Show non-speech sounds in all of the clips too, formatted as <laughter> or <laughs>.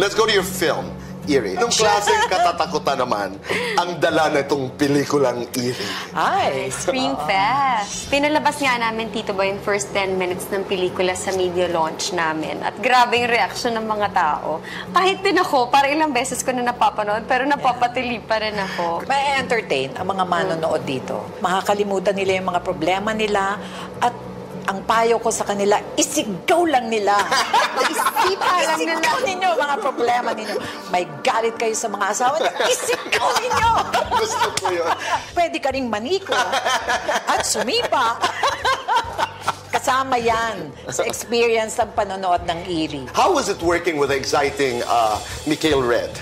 Let's go to your film, Eerie. Anong klaseng katatakutan naman ang dala na itong pelikulang Eerie? Ay, Scream Fest. Pinalabas nga namin, Tito Boy, yung first 10 minutes ng pelikula sa media launch namin. At grabe yung reaction ng mga tao. Kahit din ako, para ilang beses ko na napapanood, pero napapatili pa rin ako. may entertain ang mga manonood dito. Makakalimutan nila yung mga problema nila at ang payo ko sa kanila, isigaw lang nila. <laughs> Isipa lang nila. isigaw ninyo mga problema ninyo. May galit kayo sa mga asawa niyo, isigaw ninyo. Gusto ko yun. Pwede ka ring maniko at sumipa. Kasama yan sa experience ng panonood ng Eerie. How was it working with exciting uh, Mikhail Red?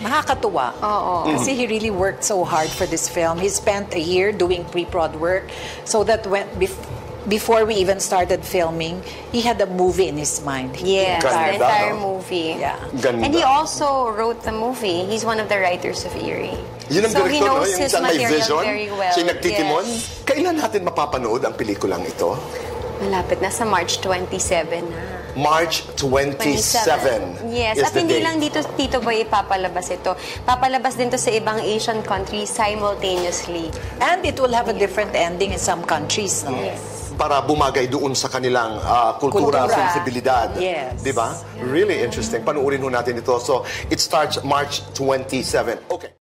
Nakakatuwa. Oo. Kasi he really worked so hard for this film. He spent a year doing pre-prod work so that when before we even started filming, he had a movie in his mind. Yes, Ganda, the entire no? movie. Yeah. Ganda. And he also wrote the movie. He's one of the writers of Eerie. Yun ang so he no? knows Yung his material vision. very well. Siya nagtitimon. Yes. Kailan natin mapapanood ang pelikulang ito? Malapit na sa March 27 na. March 27. Yes, is at the hindi date. lang dito Tito Boy ipapalabas ito. Papalabas din to sa ibang Asian countries simultaneously. And it will have a different ending in some countries. No? Para bumagay doon sa kanilang ah, kultura, Kultura. sensibilidad. Yes. Di ba? Really interesting. Panuorin ho natin ito. So, it starts March 27. Okay.